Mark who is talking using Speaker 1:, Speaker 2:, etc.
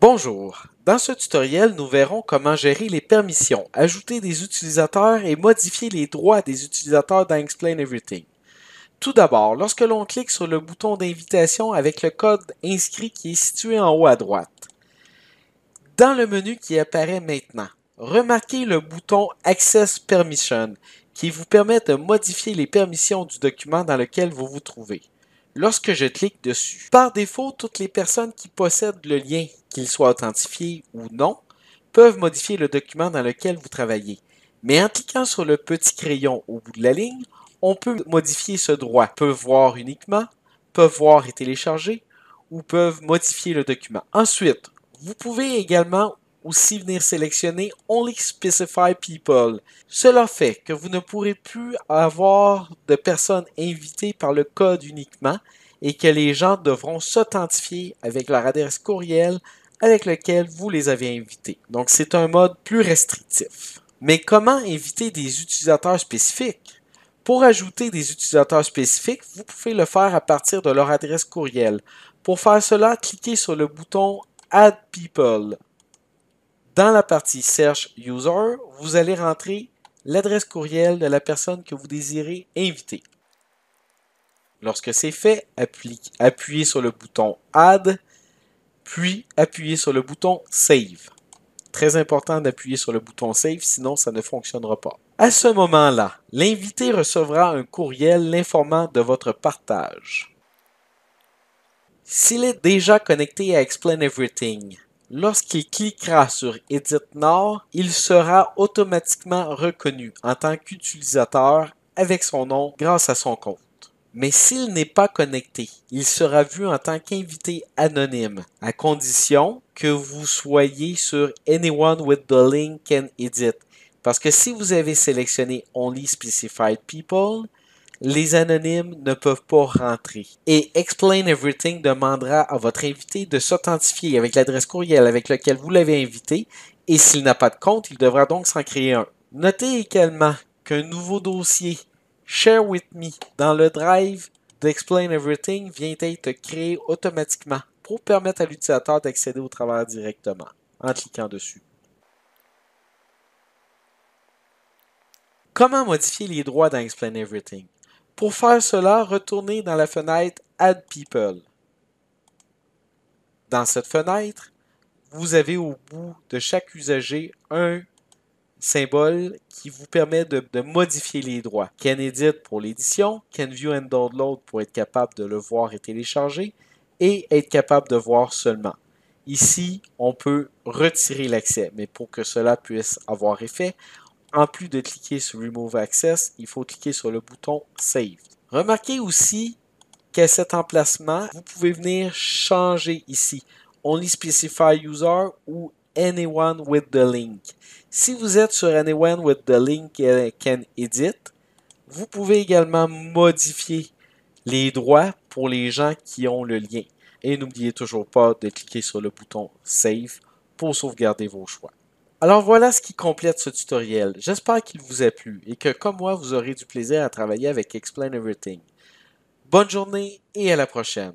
Speaker 1: Bonjour, dans ce tutoriel, nous verrons comment gérer les permissions, ajouter des utilisateurs et modifier les droits des utilisateurs dans Explain Everything. Tout d'abord, lorsque l'on clique sur le bouton d'invitation avec le code inscrit qui est situé en haut à droite, dans le menu qui apparaît maintenant, remarquez le bouton Access Permission qui vous permet de modifier les permissions du document dans lequel vous vous trouvez lorsque je clique dessus. Par défaut, toutes les personnes qui possèdent le lien, qu'il soit authentifié ou non, peuvent modifier le document dans lequel vous travaillez. Mais en cliquant sur le petit crayon au bout de la ligne, on peut modifier ce droit. Peuvent voir uniquement, peuvent voir et télécharger, ou peuvent modifier le document. Ensuite, vous pouvez également aussi venir sélectionner Only Specify People. Cela fait que vous ne pourrez plus avoir de personnes invitées par le code uniquement et que les gens devront s'authentifier avec leur adresse courriel avec lequel vous les avez invités. Donc c'est un mode plus restrictif. Mais comment inviter des utilisateurs spécifiques? Pour ajouter des utilisateurs spécifiques, vous pouvez le faire à partir de leur adresse courriel. Pour faire cela, cliquez sur le bouton Add People dans la partie Search User, vous allez rentrer l'adresse courriel de la personne que vous désirez inviter. Lorsque c'est fait, appuyez sur le bouton Add, puis appuyez sur le bouton Save. Très important d'appuyer sur le bouton Save, sinon ça ne fonctionnera pas. À ce moment-là, l'invité recevra un courriel l'informant de votre partage. S'il est déjà connecté à Explain Everything, Lorsqu'il cliquera sur Edit Nord, il sera automatiquement reconnu en tant qu'utilisateur avec son nom grâce à son compte. Mais s'il n'est pas connecté, il sera vu en tant qu'invité anonyme, à condition que vous soyez sur Anyone with the link can edit. Parce que si vous avez sélectionné Only Specified People, les anonymes ne peuvent pas rentrer. Et Explain Everything demandera à votre invité de s'authentifier avec l'adresse courriel avec laquelle vous l'avez invité, et s'il n'a pas de compte, il devra donc s'en créer un. Notez également qu'un nouveau dossier Share with Me dans le drive d'Explain Everything vient être créé automatiquement pour permettre à l'utilisateur d'accéder au travail directement en cliquant dessus. Comment modifier les droits dans Explain Everything? Pour faire cela, retournez dans la fenêtre Add People. Dans cette fenêtre, vous avez au bout de chaque usager un symbole qui vous permet de, modifier les droits. Can Edit pour l'édition, Can View and Download pour être capable de le voir et télécharger, et être capable de voir seulement. Ici, on peut retirer l'accès, mais pour que cela puisse avoir effet, en plus de cliquer sur Remove Access, il faut cliquer sur le bouton Save. Remarquez aussi qu'à cet emplacement, vous pouvez venir changer ici Only Specify User ou Anyone with the link. Si vous êtes sur Anyone with the link can edit, vous pouvez également modifier les droits pour les gens qui ont le lien. Et n'oubliez toujours pas de cliquer sur le bouton Save pour sauvegarder vos choix. Alors voilà ce qui complète ce tutoriel. J'espère qu'il vous a plu et que comme moi, vous aurez du plaisir à travailler avec Explain Everything. Bonne journée et à la prochaine.